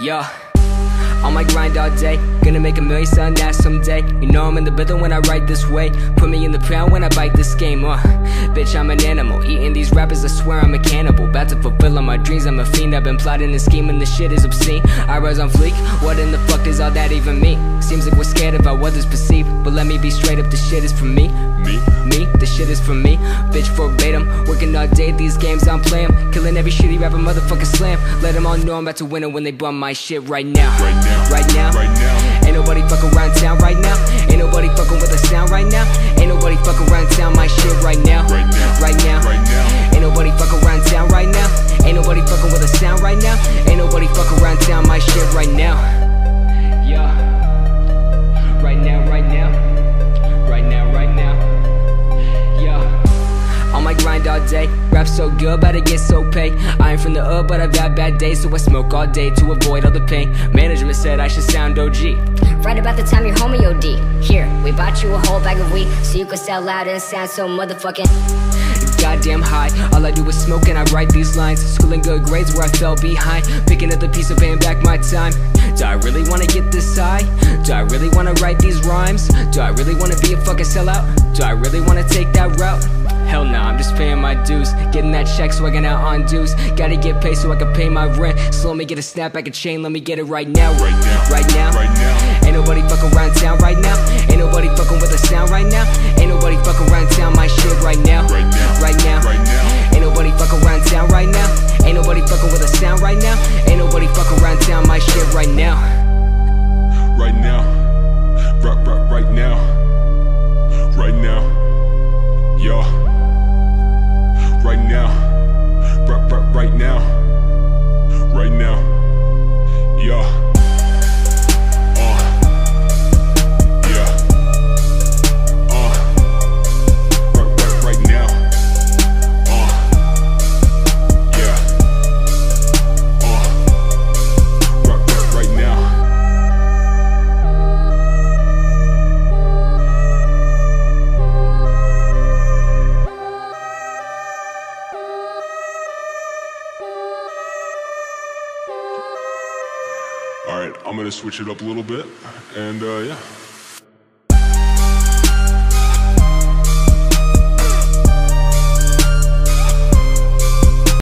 Yeah. On my grind all day, gonna make a million selling that someday. You know I'm in the building when I write this way. Put me in the pound when I bite this game. Uh, bitch, I'm an animal. Eating these rappers, I swear I'm a cannibal. About to fulfill all my dreams, I'm a fiend. I've been plotting and scheming, this shit is obscene. I rise on fleek, what in the fuck does all that even mean? Seems like we're scared of how others perceive. But let me be straight up, the shit is for me. Me? Me, the shit is for me. Bitch, verbatim. Working all day, these games I'm playing. Killing every shitty rapper, motherfucker slam. Let them all know I'm about to win it when they bum my shit right now. Right now. Right now. Right now. Ain't nobody fuck around town right now. Ain't nobody fucking rap so good, but I get so paid. I ain't from the hood, but I've had bad days, so I smoke all day to avoid all the pain. Management said I should sound OG. Right about the time your homie OD. Here, we bought you a whole bag of weed so you could sell loud and sound so motherfucking. Goddamn high, all I do is smoke and I write these lines. Schooling good grades where I fell behind. Picking up the piece of paying back my time. Do I really wanna get this high? Do I really wanna write these rhymes? Do I really wanna be a fucking sellout? Do I really wanna take that route? Hell nah, I'm just paying my dues. Getting that check so I can out on dues. Gotta get paid so I can pay my rent. So let me get a snap, snapback, a chain, let me get it right now. Right now. Right now. Right now. Ain't nobody fucking around town right now. Ain't nobody fucking with the sound right now. All right, I'm gonna switch it up a little bit, and uh, yeah.